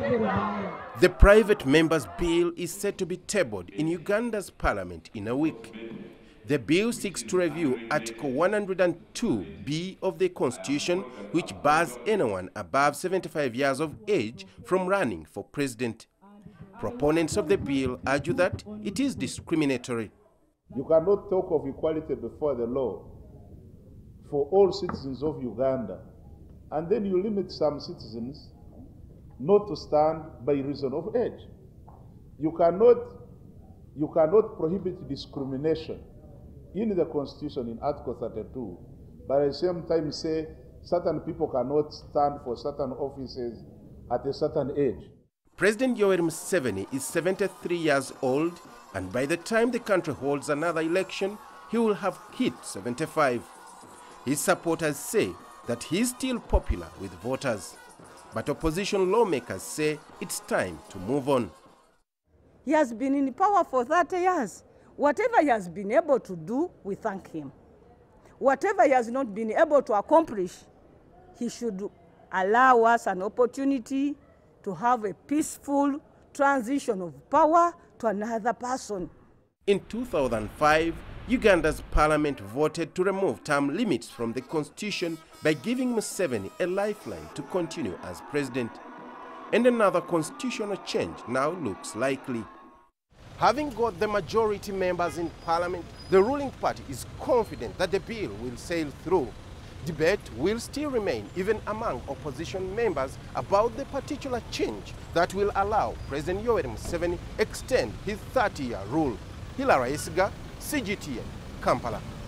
The private member's bill is set to be tabled in Uganda's parliament in a week. The bill seeks to review Article 102B of the Constitution, which bars anyone above 75 years of age from running for president. Proponents of the bill argue that it is discriminatory. You cannot talk of equality before the law for all citizens of Uganda, and then you limit some citizens not to stand by reason of age. You cannot, you cannot prohibit discrimination in the Constitution in Article 32, but at the same time say certain people cannot stand for certain offices at a certain age. President Yoweri Museveni is 73 years old, and by the time the country holds another election, he will have hit 75. His supporters say that he is still popular with voters. But opposition lawmakers say it's time to move on. He has been in power for 30 years. Whatever he has been able to do, we thank him. Whatever he has not been able to accomplish, he should allow us an opportunity to have a peaceful transition of power to another person. In 2005, Uganda's parliament voted to remove term limits from the constitution by giving Museveni a lifeline to continue as president. And another constitutional change now looks likely. Having got the majority members in parliament, the ruling party is confident that the bill will sail through. Debate will still remain even among opposition members about the particular change that will allow President Yoweri Museveni extend his 30-year rule. Hillary Ayesiga, CGTN, Kampala.